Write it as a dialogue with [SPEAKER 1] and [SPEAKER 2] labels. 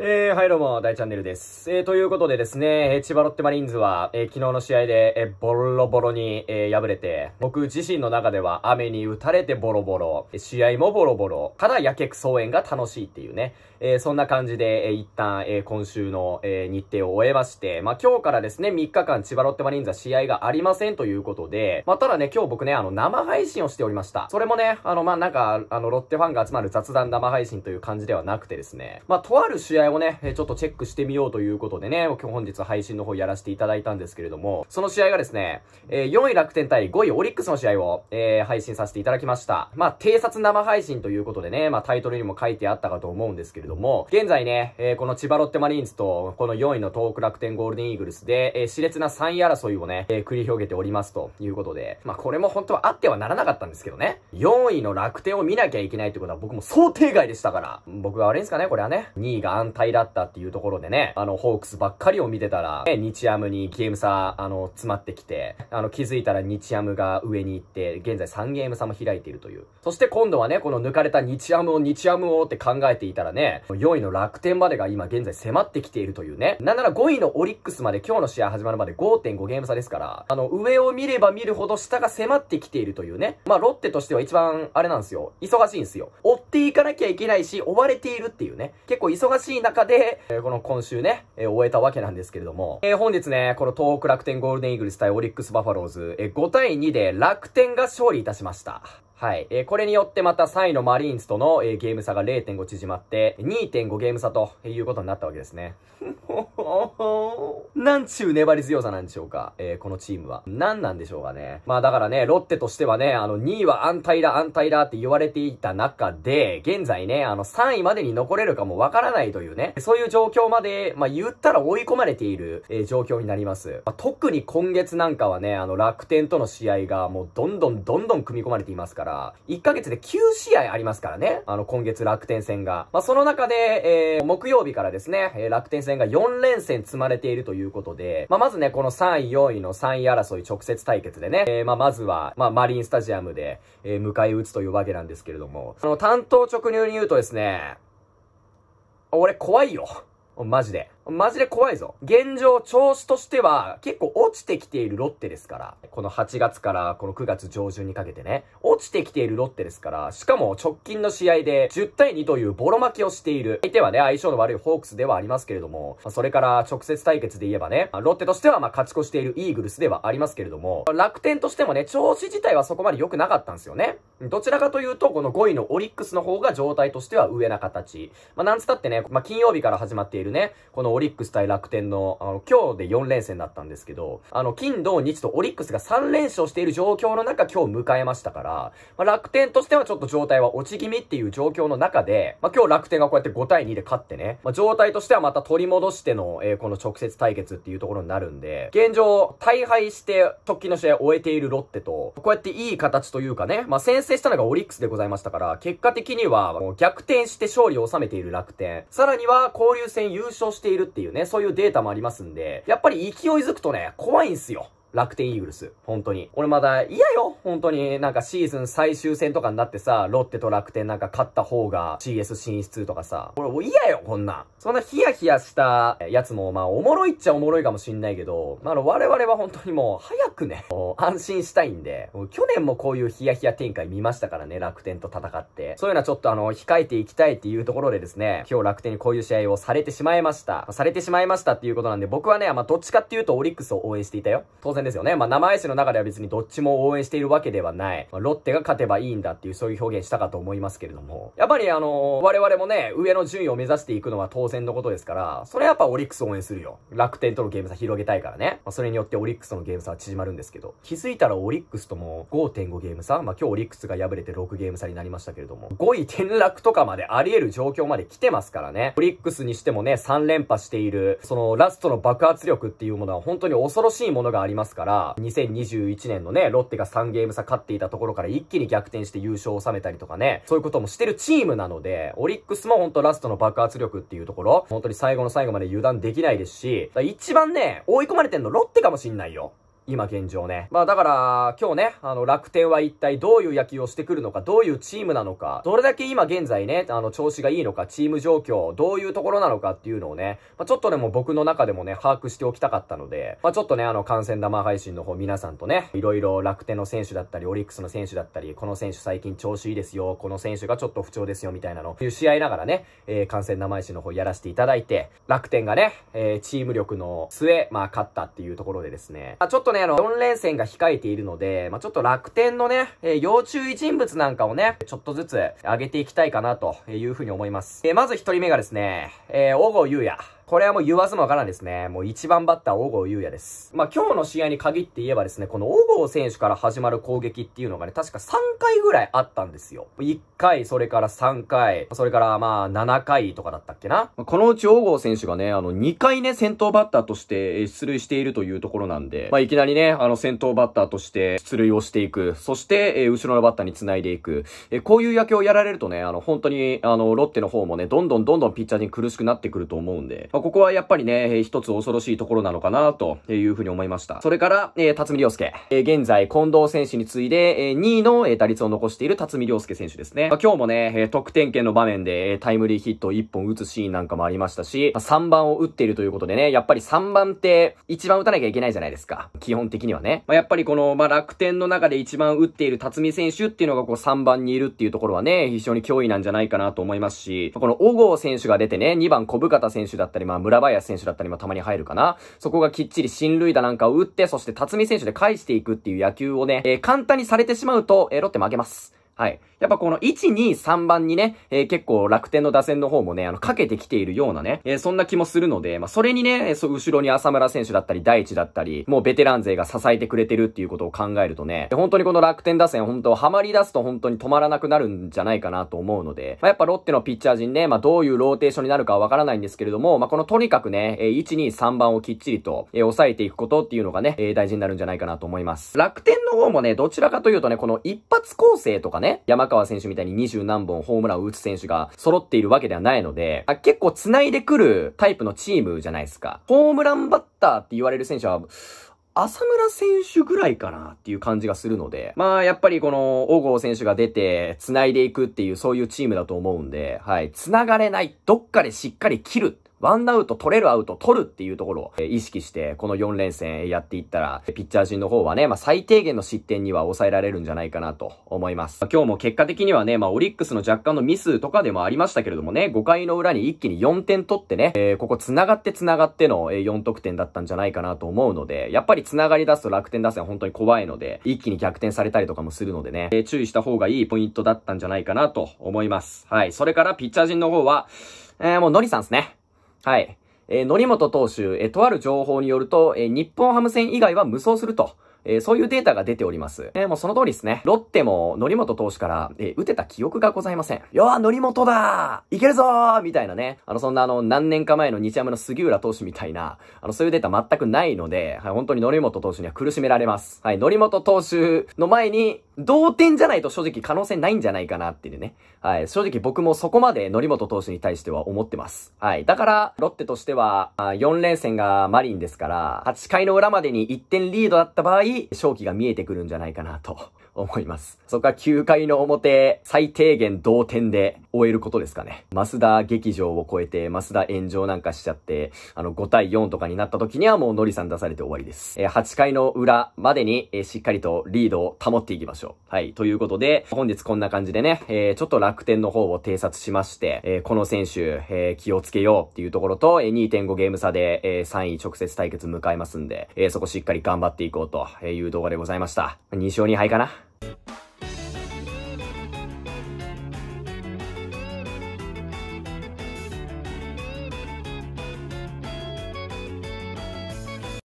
[SPEAKER 1] えー、はいどうも、大チャンネルです。えー、ということでですね、え千葉ロッテマリーンズは、えー、昨日の試合で、えー、ボロボロに、えー、敗れて、僕自身の中では雨に打たれてボロボロ、試合もボロボロ、ただやけくそ園が楽しいっていうね、えー、そんな感じで、えー、一旦、えー、今週の、えー、日程を終えまして、まあ、今日からですね、3日間千葉ロッテマリーンズは試合がありませんということで、まあ、ただね、今日僕ね、あの、生配信をしておりました。それもね、あの、まあ、なんか、あの、ロッテファンが集まる雑談生配信という感じではなくてですね、まあ、とある試合をね、ちょっとチェックしてみようということでね、今日本日配信の方やらせていただいたんですけれども、その試合がですね、えー、4位楽天対5位オリックスの試合を、えー、配信させていただきました。まあ、偵察生配信ということでね、まあ、タイトルにも書いてあったかと思うんですけれども、現在ね、えー、この千葉ロッテマリーンズと、この4位の東北楽天ゴールデンイーグルスで、えー、熾烈な3位争いをね、えー、繰り広げておりますということで、まあ、これも本当はあってはならなかったんですけどね、4位の楽天を見なきゃいけないってことは僕も想定外でしたから、僕が悪いんですかね、これはね。2位が安泰だったっていうところでね、あの、ホークスばっかりを見てたら、ね、日ハムにゲーム差、あの、詰まってきて、あの、気づいたら日ハムが上に行って、現在3ゲーム差も開いているという。そして今度はね、この抜かれた日ハムを日ハムをって考えていたらね、4位の楽天までが今現在迫ってきているというね。なんなら5位のオリックスまで今日の試合始まるまで5.5ゲーム差ですから、あの、上を見れば見るほど下が迫ってきているというね。まあ、ロッテとしては一番、あれなんですよ。忙しいんですよ。追っていかなきゃいけないし、追われているっていうね。結構忙しい中で、えー、この今週ね、えー、終えたわけなんですけれども、えー、本日ね、この東北楽天ゴールデンイーグルス対オリックスバファローズ、えー、5対2で楽天が勝利いたしました。はい。えー、これによってまた3位のマリーンズとの、えー、ゲーム差が0.5縮まって、2.5ゲーム差ということになったわけですね。なんちゅう粘り強さなんでしょうか。えー、このチームは。何なんでしょうかね。まあだからね、ロッテとしてはね、あの、2位は安泰だ、安泰だって言われていた中で、現在ね、あの、3位までに残れるかもわからないというね、そういう状況まで、まあ言ったら追い込まれている、えー、状況になります。まあ、特に今月なんかはね、あの、楽天との試合がもうどんどんどんどん組み込まれていますから、1ヶ月で9試合ありますからね。あの、今月楽天戦が。まあ、その中で、えー、木曜日からですね、えー、楽天戦が4連戦積まれているということで、まあ、まずね、この3位、4位の3位争い直接対決でね、えー、まあ、まずは、まあ、マリンスタジアムで、えー、迎え撃つというわけなんですけれども、その担当直入に言うとですね、俺怖いよ。マジで。マジで怖いぞ。現状、調子としては結構落ちてきているロッテですから。この8月からこの9月上旬にかけてね。落ちてきているロッテですから。しかも直近の試合で10対2というボロ負けをしている。相手はね、相性の悪いホークスではありますけれども。それから直接対決で言えばね、ロッテとしてはま勝ち越しているイーグルスではありますけれども。楽天としてもね、調子自体はそこまで良くなかったんですよね。どちらかというと、この5位のオリックスの方が状態としては上な形。まあなんつったってね、まあ金曜日から始まっているね、このオリックス対楽天の、あの、今日で4連戦だったんですけど、あの、金、土、日とオリックスが3連勝している状況の中、今日迎えましたから、まあ、楽天としてはちょっと状態は落ち気味っていう状況の中で、まあ、今日楽天がこうやって5対2で勝ってね、まあ、状態としてはまた取り戻しての、えー、この直接対決っていうところになるんで、現状、大敗して直近の試合を終えているロッテと、こうやっていい形というかね、まあ、先制したのがオリックスでございましたから、結果的には、もう逆転して勝利を収めている楽天。さらには、交流戦優勝しているっていうね、そういうデータもありますんで、やっぱり勢いづくとね、怖いんすよ。楽天イーグルス。本当に。俺まだ嫌よ本当に。なんかシーズン最終戦とかになってさ、ロッテと楽天なんか勝った方が CS 進出とかさ。俺もう嫌よこんな。そんなヒヤヒヤしたやつもまあおもろいっちゃおもろいかもしんないけど、まあ、あの我々は本当にもう早くね、安心したいんで、去年もこういうヒヤヒヤ展開見ましたからね、楽天と戦って。そういうのはちょっとあの、控えていきたいっていうところでですね、今日楽天にこういう試合をされてしまいました。されてしまいましたっていうことなんで、僕はね、まあどっちかっていうとオリックスを応援していたよ。当然ですよね。まあ生配信の中では別にどっちも応援しているわけではない。まあ、ロッテが勝てばいいんだっていうそういう表現したかと思いますけれども。やっぱりあのー、我々もね、上の順位を目指していくのは当然のことですから、それやっぱオリックス応援するよ。楽天とのゲーム差広げたいからね。まあ、それによってオリックスとのゲーム差は縮まるんですけど。気づいたらオリックスとも5.5ゲーム差まあ、今日オリックスが敗れて6ゲーム差になりましたけれども。5位転落とかまであり得る状況まで来てますからね。オリックスにしてもね、3連覇している、そのラストの爆発力っていうものは本当に恐ろしいものがありますから、2021年のね、ロッテが3ゲーム差勝っていたところから一気に逆転して優勝を収めたりとかね、そういうこともしてるチームなので、オリックスも本当ラストの爆発力っていうところ、本当に最後の最後まで油断できないですし、一番ね、追い込まれてんのロッテかもしんないよ。今現状ね。まあだから、今日ね、あの、楽天は一体どういう野球をしてくるのか、どういうチームなのか、どれだけ今現在ね、あの、調子がいいのか、チーム状況、どういうところなのかっていうのをね、まあちょっとでも僕の中でもね、把握しておきたかったので、まあちょっとね、あの、観戦生配信の方皆さんとね、いろいろ楽天の選手だったり、オリックスの選手だったり、この選手最近調子いいですよ、この選手がちょっと不調ですよ、みたいなの、いう試合ながらね、えー、観戦生配信の方やらせていただいて、楽天がね、えー、チーム力の末、まあ勝ったっていうところでですね、まあちょっとね、あの、4連戦が控えているので、まあ、ちょっと楽天のね、えー、要注意人物なんかをね、ちょっとずつ上げていきたいかなというふうに思います。えー、まず一人目がですね、えー、小郷優也。これはもう言わずもわからんですね。もう一番バッター、小郷優也です。まあ、今日の試合に限って言えばですね、この小郷選手から始まる攻撃っていうのがね、確か3回ぐらいあったんですよ。1回、それから3回、それからまあ、7回とかだったっけな。このうち小郷選手がね、あの、2回ね、先頭バッターとして出塁しているというところなんで、まあ、いきなりね、あの、先頭バッターとして出塁をしていく。そして、えー、後ろのバッターに繋いでいく。えー、こういう野球をやられるとね、あの、本当に、あの、ロッテの方もね、どんどんどんどんピッチャーに苦しくなってくると思うんで、まあ、ここはやっぱりね、一つ恐ろしいところなのかな、というふうに思いました。それから、えー、辰巳良介。えー、現在、近藤選手に次いで、えー、2位の、えー、打率を残している辰巳良介選手ですね。まあ、今日もね、えー、得点圏の場面で、えー、タイムリーヒットを1本打つシーンなんかもありましたし、まあ、3番を打っているということでね、やっぱり3番って一番打たなきゃいけないじゃないですか。基本的にはね。まあ、やっぱりこの、まあ、楽天の中で一番打っている辰巳選手っていうのがこう3番にいるっていうところはね、非常に脅威なんじゃないかなと思いますし、この小郷選手が出てね、2番小深田選手だったり、まあ、村林選手だったりもたまに入るかな。そこがきっちり進塁打なんかを打って、そして辰巳選手で返していくっていう野球をね、えー、簡単にされてしまうと、えー、ロッテ負けます。はい。やっぱこの1、2、3番にね、えー、結構楽天の打線の方もね、あの、かけてきているようなね、えー、そんな気もするので、まあ、それにね、そ後ろに浅村選手だったり、大地だったり、もうベテラン勢が支えてくれてるっていうことを考えるとね、本当にこの楽天打線、本当ハマり出すと本当に止まらなくなるんじゃないかなと思うので、まあ、やっぱロッテのピッチャー陣ね、まあ、どういうローテーションになるかはわからないんですけれども、まあ、このとにかくね、えー、1、2、3番をきっちりと、えー、抑えていくことっていうのがね、えー、大事になるんじゃないかなと思います。楽天の方もね、どちらかというとね、この一発構成とかね、山川選手みたいに20何本ホームランを打つ選手が揃っているわけではないので、あ結構繋いでくるタイプのチームじゃないですか。ホームランバッターって言われる選手は、浅村選手ぐらいかなっていう感じがするので、まあやっぱりこの、小郷選手が出て、繋いでいくっていうそういうチームだと思うんで、はい、繋がれない、どっかでしっかり切る。ワンアウト取れるアウト取るっていうところを意識して、この4連戦やっていったら、ピッチャー陣の方はね、まあ、最低限の失点には抑えられるんじゃないかなと思います。今日も結果的にはね、まあ、オリックスの若干のミスとかでもありましたけれどもね、5回の裏に一気に4点取ってね、えー、ここ繋がって繋がっての4得点だったんじゃないかなと思うので、やっぱり繋がり出すと楽天打線本当に怖いので、一気に逆転されたりとかもするのでね、えー、注意した方がいいポイントだったんじゃないかなと思います。はい。それからピッチャー陣の方は、えー、もうノリさんですね。はい。えー、則本投手、えー、とある情報によると、えー、日本ハム戦以外は無双すると。えー、そういうデータが出ております。えー、もうその通りですね。ロッテも、則本投手から、えー、打てた記憶がございません。よー、則本だーいけるぞーみたいなね。あの、そんなあの、何年か前の日ハムの杉浦投手みたいな、あの、そういうデータ全くないので、はい、本当に則本投手には苦しめられます。はい、則本投手の前に、同点じゃないと正直可能性ないんじゃないかなっていうね。はい。正直僕もそこまで則本投手に対しては思ってます。はい。だから、ロッテとしては、4連戦がマリンですから、8回の裏までに1点リードだった場合、勝機が見えてくるんじゃないかなと思います。そこから9回の表、最低限同点で終えることですかね。増田劇場を超えて、増田炎上なんかしちゃって、あの、5対4とかになった時にはもうノリさん出されて終わりです。えー、8回の裏までに、えー、しっかりとリードを保っていきましょう。はい。ということで、本日こんな感じでね、えー、ちょっと楽天の方を偵察しまして、えー、この選手、えー、気をつけようっていうところと、えー、2.5ゲーム差で、えー、3位直接対決迎えますんで、えー、そこしっかり頑張っていこうという動画でございました。2勝2敗かな